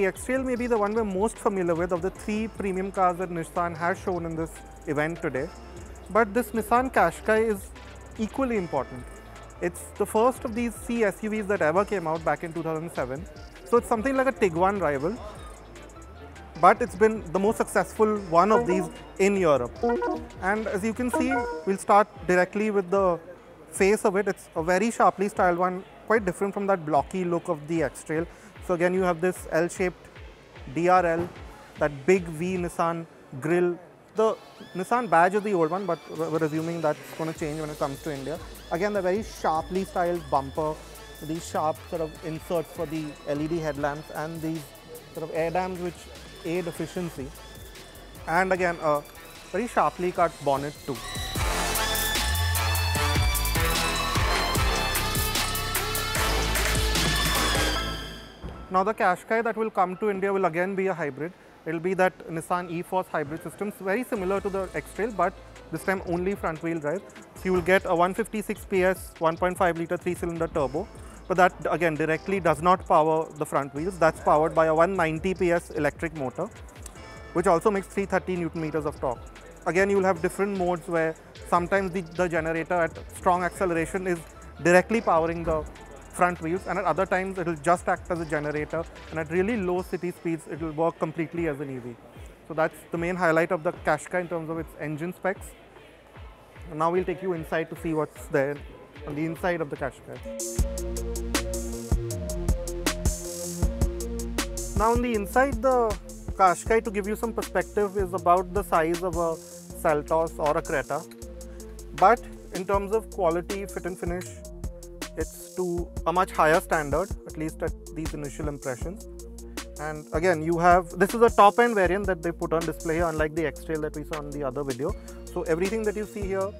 the X-Trail may be the one we're most familiar with of the three premium cars that Nissan has shown in this event today. But this Nissan Qashqai is equally important. It's the first of these C SUVs that ever came out back in 2007. So it's something like a Tiguan rival, but it's been the most successful one of these in Europe. And as you can see, we'll start directly with the face of it. It's a very sharply styled one, quite different from that blocky look of the X-Trail. So again, you have this L-shaped DRL, that big V Nissan grille. The Nissan badge is the old one, but we're assuming that's going to change when it comes to India. Again, the very sharply styled bumper, these sharp sort of inserts for the LED headlamps and these sort of air dams which aid efficiency. And again, a very sharply cut bonnet too. Now the Qashqai that will come to India will again be a hybrid. It will be that Nissan e-Power hybrid systems, very similar to the X-Trail, but this time only front wheel drive. So you will get a 156 PS, 1.5 litre three cylinder turbo, but that again directly does not power the front wheels. That's powered by a 190 PS electric motor, which also makes 330 Newton meters of torque. Again, you will have different modes where sometimes the, the generator at strong acceleration is directly powering the front wheels and at other times it will just act as a generator and at really low city speeds it will work completely as an EV. So that's the main highlight of the Qashqai in terms of its engine specs. And now we'll take you inside to see what's there on the inside of the Qashqai. Now on the inside the Qashqai to give you some perspective is about the size of a Seltos or a Creta. But in terms of quality, fit and finish, to a much higher standard, at least at these initial impressions. And again, you have, this is a top end variant that they put on display here, unlike the X-Trail that we saw in the other video. So everything that you see here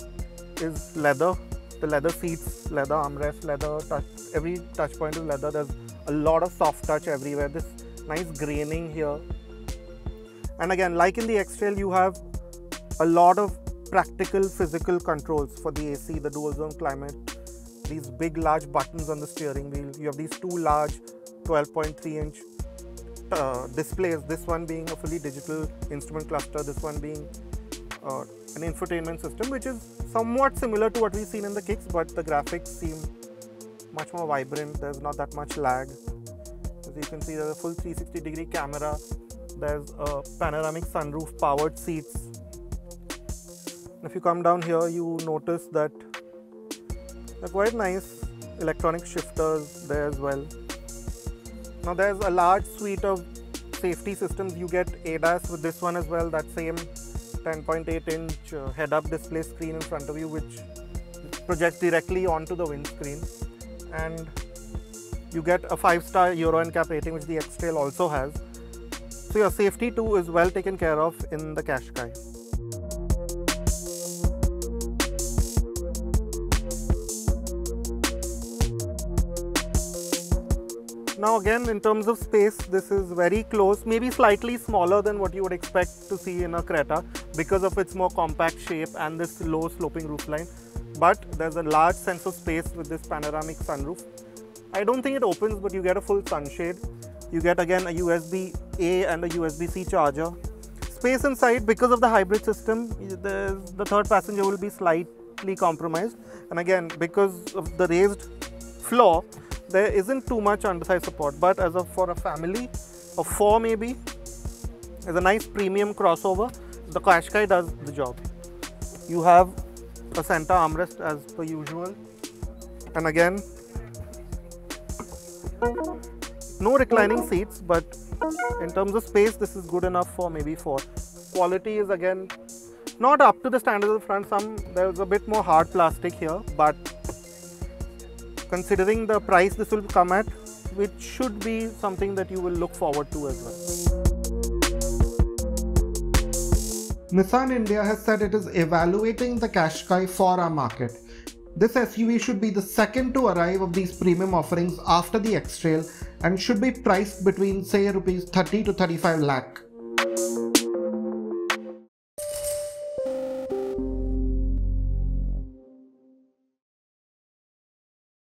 is leather, the leather seats, leather armrest, leather touch, every touch point is leather. There's a lot of soft touch everywhere. This nice graining here. And again, like in the X-Trail, you have a lot of practical physical controls for the AC, the dual zone climate, these big large buttons on the steering wheel. You have these two large 12.3 inch uh, displays, this one being a fully digital instrument cluster, this one being uh, an infotainment system which is somewhat similar to what we've seen in the kicks but the graphics seem much more vibrant, there's not that much lag. As you can see there's a full 360 degree camera, there's a panoramic sunroof, powered seats. If you come down here you notice that quite nice electronic shifters there as well. Now there's a large suite of safety systems. You get ADAS with this one as well, that same 10.8 inch uh, head-up display screen in front of you which projects directly onto the windscreen. And you get a 5-star Euro NCAP rating which the X-Trail also has. So your safety too is well taken care of in the Qashqai. Now again in terms of space this is very close maybe slightly smaller than what you would expect to see in a Creta because of its more compact shape and this low sloping roofline but there's a large sense of space with this panoramic sunroof. I don't think it opens but you get a full sunshade. You get again a USB A and a USB C charger. Space inside because of the hybrid system the third passenger will be slightly compromised and again because of the raised floor there isn't too much underside support but as of for a family of four maybe is a nice premium crossover the Qashqai does the job. You have a center armrest as per usual. And again no reclining seats but in terms of space this is good enough for maybe four. Quality is again not up to the standard of the front. Some there's a bit more hard plastic here but considering the price this will come at, which should be something that you will look forward to as well. Nissan India has said it is evaluating the Qashqai for our market. This SUV should be the second to arrive of these premium offerings after the X-Trail and should be priced between say rupees 30 to 35 lakh.